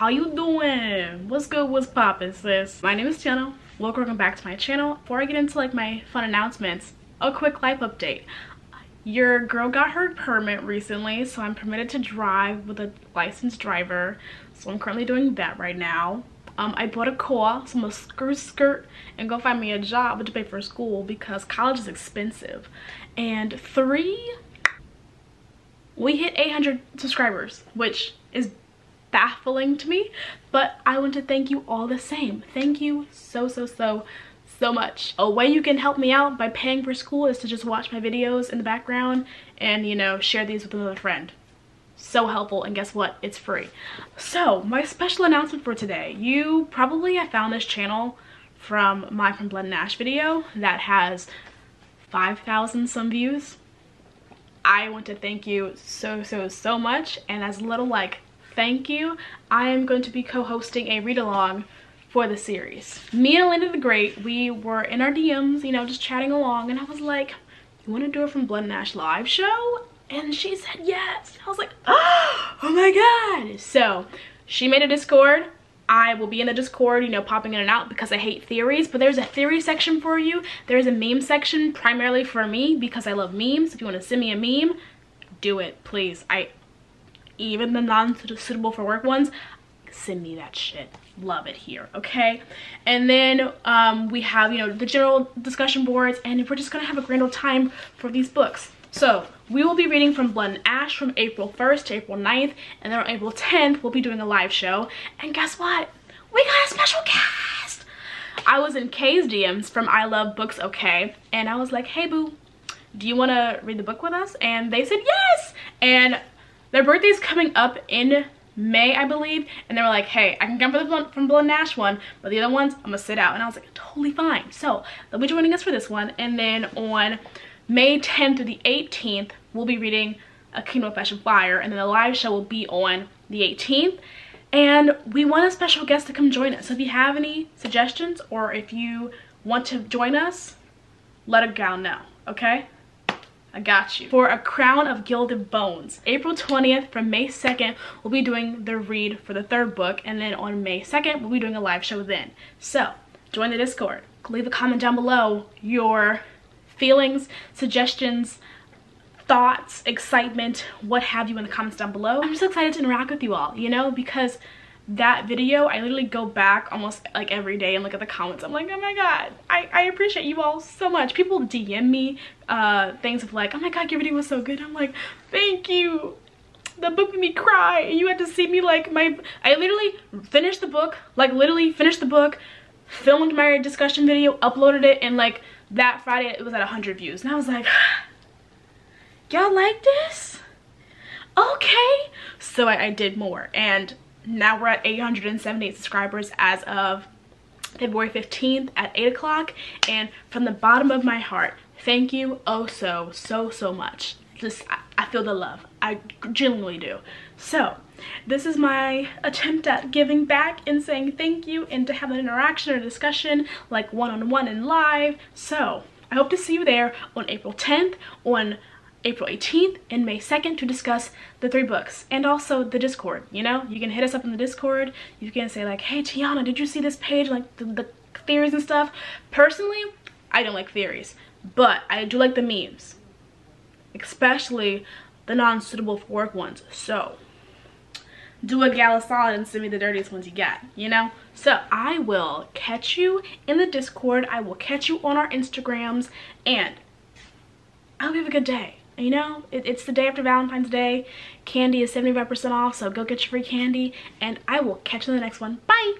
How you doing? What's good? What's poppin', sis? My name is Tianna. Welcome back to my channel. Before I get into like my fun announcements, a quick life update. Your girl got her permit recently, so I'm permitted to drive with a licensed driver. So I'm currently doing that right now. Um, I bought a car, so I'm skirt skirt and go find me a job to pay for school because college is expensive. And three, we hit 800 subscribers, which is baffling to me, but I want to thank you all the same. Thank you so, so, so, so much. A way you can help me out by paying for school is to just watch my videos in the background and, you know, share these with another friend. So helpful, and guess what? It's free. So, my special announcement for today. You probably have found this channel from my From Blood and Ash video that has 5,000 some views. I want to thank you so, so, so much. And as little like thank you, I am going to be co-hosting a read-along for the series. Me and Elena the Great, we were in our DMs, you know, just chatting along, and I was like, you want to do it from Blood and Ash live show? And she said yes. I was like, oh, oh my god. So she made a Discord. I will be in the Discord, you know, popping in and out because I hate theories, but there's a theory section for you. There's a meme section primarily for me because I love memes. If you want to send me a meme, do it, please. I even the non-suitable for work ones, send me that shit. Love it here okay? And then um, we have you know the general discussion boards and we're just gonna have a grand old time for these books. So we will be reading from blood and ash from april 1st to april 9th and then on april 10th we'll be doing a live show. And guess what? We got a special cast i was in Kae's dms from i love books okay? And i was like hey boo do you want to read the book with us? And they said yes! And their birthday's coming up in May, I believe, and they were like, hey, I can come for the one from Blood and Ash one, but the other ones, I'm gonna sit out. And I was like, totally fine. So they'll be joining us for this one. And then on May 10th to the 18th, we'll be reading A Kingdom of and Fire, and then the live show will be on the 18th. And we want a special guest to come join us. So if you have any suggestions or if you want to join us, let a gal know, okay? I got you. For A Crown of Gilded Bones. April 20th from May 2nd, we'll be doing the read for the third book. And then on May 2nd, we'll be doing a live show then. So, join the Discord. Leave a comment down below your feelings, suggestions, thoughts, excitement, what have you in the comments down below. I'm just excited to interact with you all, you know, because that video i literally go back almost like every day and look at the comments. I'm like oh my god i i appreciate you all so much. People dm me uh things of like oh my god your video was so good. I'm like thank you. The book made me cry. And you had to see me like my i literally finished the book like literally finished the book filmed my discussion video uploaded it and like that friday it was at 100 views. And i was like y'all like this? Okay. So I, I did more. And now we're at 878 subscribers as of February 15th at 8 o'clock. And from the bottom of my heart, thank you oh so, so, so much. Just, I, I feel the love. I genuinely do. So, this is my attempt at giving back and saying thank you and to have an interaction or discussion like one-on-one -on -one and live. So, I hope to see you there on April 10th, on April 18th and May 2nd to discuss the three books and also the Discord, you know? You can hit us up in the Discord. You can say like, hey, Tianna, did you see this page? Like the, the theories and stuff. Personally, I don't like theories, but I do like the memes, especially the non-suitable for work ones. So do a gal solid and send me the dirtiest ones you got, you know? So I will catch you in the Discord. I will catch you on our Instagrams and I hope you have a good day you know it, it's the day after valentine's day. Candy is 75 percent off so go get your free candy and i will catch you in the next one. Bye